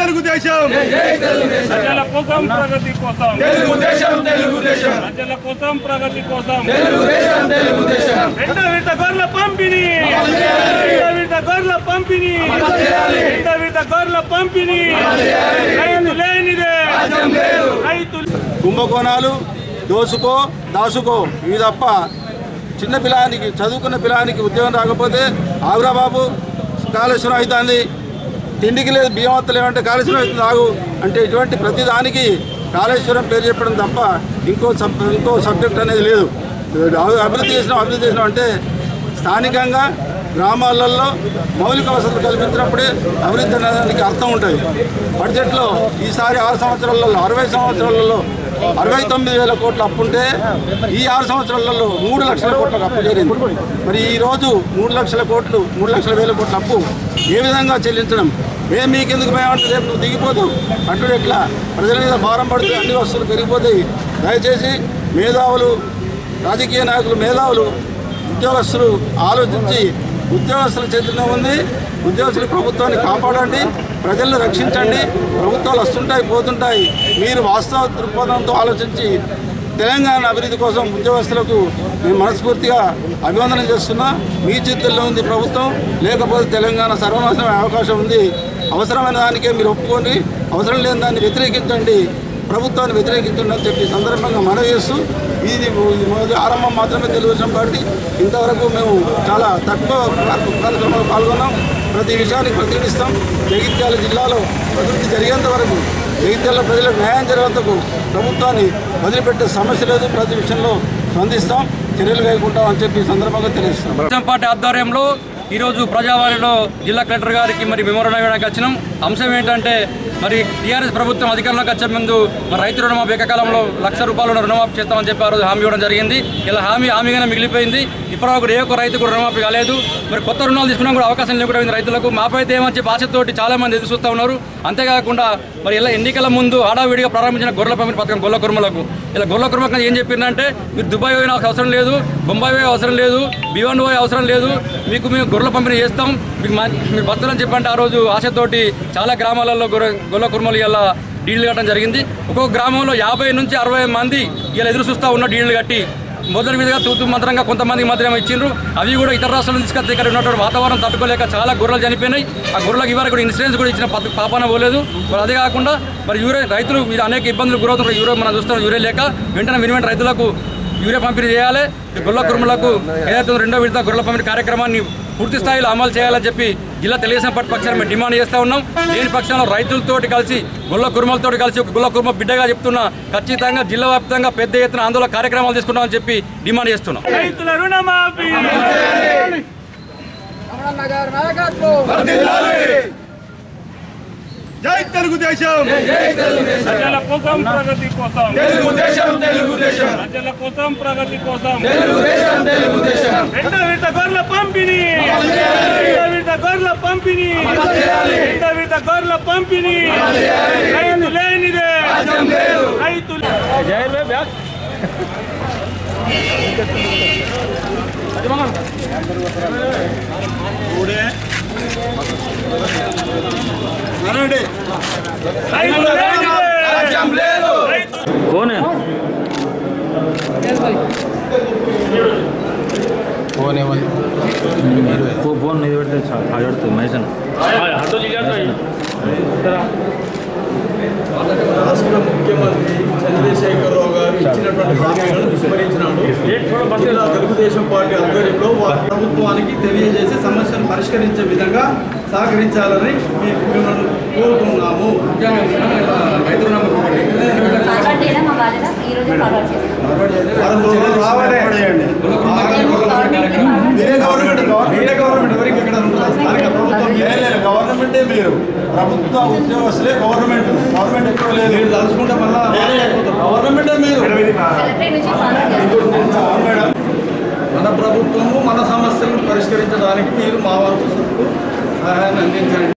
తెలుగుదేశం. ప్రజల కోసం ప్రగతి కోసం. తెలుగుదేశం తెలుగుదేశం. ప్రజల కోసం ప్రగతి కోసం. తెలుగుదేశం తెలుగుదేశం. రెండో విడత గొర్రెల పంపిణీ. రెండో విడత గొర్రెల పంపిణీ. రెండో విడత గొర్రెల పంపిణీ. రైతు లేనిదే. రైతు కుంభకోణాలు దోసుకో దాసుకో ఇవి తప్ప చిన్న పిల్లానికి చదువుకున్న పిల్లానికి ఉద్యోగం రాకపోతే ఆగురా బాబు. కాళేశ్వరం అవుతుంది. తిండికి లేదు బియ్యం వత్తలేమంటే కాళేశ్వరం అవుతుంది ఆగు. అంటే ఇటువంటి ప్రతిదానికి కాళేశ్వరం పేరు చెప్పడం తప్ప ఇంకో సబ్ ఇంకో సబ్జెక్ట్ అనేది లేదు. అభివృద్ధి చేసినాం అభివృద్ధి చేసినాం అంటే స్థానికంగా గ్రామాలలో మౌలిక వసతులు కల్పించినప్పుడే అభివృద్ధి అనేదానికి అర్థం ఉంటుంది. బడ్జెట్లో ఈసారి ఆరు సంవత్సరాలలో అరవై సంవత్సరాలలో అరవై తొమ్మిది వేల కోట్ల అప్పు ఉంటే ఈ ఆరు సంవత్సరాలలో మూడు లక్షల కోట్లకు అప్పు చేరింది. మరి ఈరోజు మూడు లక్షల కోట్లు మూడు లక్షల వేల కోట్ల అప్పు ఏ విధంగా చెల్లించడం? మేము మీకు ఎందుకు భయం రేపు నువ్వు దిగిపోతావు. అట్టుడు ఎట్లా? ప్రజల మీద భారం పడితే అన్ని వస్తువులు పెరిగిపోతాయి. దయచేసి మేధావులు రాజకీయ నాయకులు మేధావులు ఉద్యోగస్తులు ఆలోచించి ఉద్యోగస్తుల చేతిలో ఉంది. ఉద్యోగస్తులు ప్రభుత్వాన్ని కాపాడండి. ప్రజలను రక్షించండి. ప్రభుత్వాలు వస్తుంటాయి పోతుంటాయి. మీరు వాస్తవ దృక్పథంతో ఆలోచించి తెలంగాణ అభివృద్ధి కోసం ఉద్యోగస్తులకు నేను మనస్ఫూర్తిగా అభివందనం చేస్తున్నా. మీ చేతుల్లో ఉంది ప్రభుత్వం. లేకపోతే తెలంగాణ సర్వనాశనమే అవకాశం ఉంది. అవసరమైన దానికే మీరు ఒప్పుకొని అవసరం లేని దాన్ని వ్యతిరేకించండి. ప్రభుత్వాన్ని వ్యతిరేకించండి అని చెప్పి సందర్భంగా మనవి చేస్తూ ఇది ఇది మొదటి ఆరంభం మాత్రమే తెలుగుదేశం పార్టీ. ఇంతవరకు మేము చాలా తక్కువ కార్యక్రమాలు పాల్గొన్నాం. ప్రతి విషయానికి ప్రతినిస్తాం జగిత్యాల జిల్లాలో అభివృద్ధి జరిగేంత వరకు జగిత్యాల ప్రజలకు న్యాయం జరిగేందుకు ప్రభుత్వాన్ని వదిలిపెట్టే సమస్య లేదు. ప్రతి విషయంలో స్పందిస్తాం. చర్యలు కైకుంటాం అని చెప్పి సందర్భంగా తెలియజేస్తున్నాం. పార్టీ ఆధ్వర్యంలో ఈరోజు ప్రజావాణిలో జిల్లా కలెక్టర్ గారికి మరి మెమోరం ఇవ్వడానికి వచ్చినాం. అంశం ఏంటంటే మరి టీఆర్ఎస్ ప్రభుత్వం అధికారంలోకి వచ్చే ముందు మరి రైతు రుణమాఫీ ఏకకాలంలో లక్ష రూపాయలు రుణమాఫీ చేస్తామని చెప్పి ఆ రోజు హామీ ఇవ్వడం జరిగింది. ఇలా హామీ హామీగానే మిగిలిపోయింది. ఇప్పటివరకు ఏ ఒక్క రైతు కూడా రుణమాఫీ కాలేదు. మరి కొత్త రుణాలు తీసుకున్నా కూడా అవకాశం లేకుండా రైతులకు. మాపైతే ఏమని చెప్పి ఆశతోటి చాలామంది ఎదురు చూస్తూ ఉన్నారు. అంతేకాకుండా మరి ఇలా ఎన్నికల ముందు హడావిడిగా ప్రారంభించిన గొర్రెల పంపిణీ పథకం గొల్ల కుర్మలకు. ఇలా గొర్రెల కుర్మకు ఏం చెప్పిందంటే మీరు దుబాయ్ పోయిన అవసరం లేదు బొంబాయి పోయే అవసరం లేదు బివాన్ పోయే అవసరం లేదు. మీకు మేము గొర్రెల పంపిణీ చేస్తాం. మీకు మా- మీరు బస్తాలని చెప్పంటే ఆ రోజు ఆశతోటి చాలా గ్రామాలలో గొర్రె గొల్ల కుర్మలు ఇలా డీళ్ళు కట్టడం జరిగింది. ఒక్కొక్క గ్రామంలో యాభై నుంచి అరవై మంది ఇలా ఎదురు చూస్తూ ఉన్న డీళ్ళు కట్టి మొదటి మీదుగా తూతు మంత్రంగా కొంతమందికి మాత్రమే ఇచ్చిండ్రు. అవి కూడా ఇతర రాష్ట్రాల నుంచి తీసుకొస్తే ఇక్కడ ఉన్నటువంటి వాతావరణం తట్టుకోలేక చాలా గొర్రెలు చనిపోయినాయి. ఆ గొర్రెలకు ఇవ్వరు కూడా ఇన్సూరెన్స్ కూడా ఇచ్చిన పాపన పోలేదు. మరి అదే కాకుండా మరి యూరియా రైతులు మీరు అనేక ఇబ్బందులు గురవుతున్నారు. యూరియా మనం చూస్తున్నాం యూరియా లేక వెంటనే మినిమం రైతులకు యూరియా పంపిణీ చేయాలి. ఈ గొర్రెల కుర్మలకు ఏదైతే రెండో విడత గొర్రెల పంపిణీ కార్యక్రమాన్ని పూర్తి స్థాయిలో అమలు చేయాలని చెప్పి జిల్లా తెలుగుదేశం పార్టీ పక్షాన్ని మేము డిమాండ్ చేస్తూ ఉన్నాం. లేని పక్షంలో రైతులతోటి కలిసి గుల్ల కుర్మలతోటి కలిసి ఒక గుల్ల కుర్మ బిడ్డగా చెప్తున్నా ఖచ్చితంగా జిల్లా వ్యాప్తంగా పెద్ద ఎత్తున ఆందోళన కార్యక్రమాలు తీసుకుంటామని చెప్పి డిమాండ్ చేస్తున్నాం. రైతుల జై తెలుగుదేశం. ప్రజల కోసం ప్రగతి కోసం. తెలుగుదేశం తెలుగుదేశం. ప్రజల కోసం ప్రగతి కోసం. తెలుగుదేశం తెలుగుదేశం. రెండో విడత గొర్రెల పంపిణీ. రెండో విడత గొర్రెల పంపిణీ. రెండో విడత గొర్రెల పంపిణీ. రైతు లేనిదే. రైతు అనండి రైతు లేనిదే రాజ్యం లేదు రైతు ఫోన్ మీద పెడితే చాలు ఆడుతుంది మైసన్ రాష్ట్ర ముఖ్యమంత్రి చంద్రశేఖరరావు గారు ఇచ్చినటువంటి హామీలను విస్మరించినాడు జిల్లా తెలుగుదేశం పార్టీ ఆధ్వర్యంలో వారి ప్రభుత్వానికి తెలియజేసి సమస్యను పరిష్కరించే విధంగా సహకరించాలని మిమ్మల్ని కోరుతున్నాము. గవర్నమెంట్ మీరు ప్రభుత్వ ఉద్యోగస్తులే గవర్నమెంట్. గవర్నమెంట్ ఎక్కువ లేదు. మీరు తలుచుకుంటే మళ్ళా గవర్నమెంటే మీరు కలెక్టరేట్ నుంచి ఫార్వర్డ్ చేస్తాం మన ప్రభుత్వము మన సమస్యలను పరిష్కరించడానికి మీరు మా వంతు సహాయాన్ని అందించండి.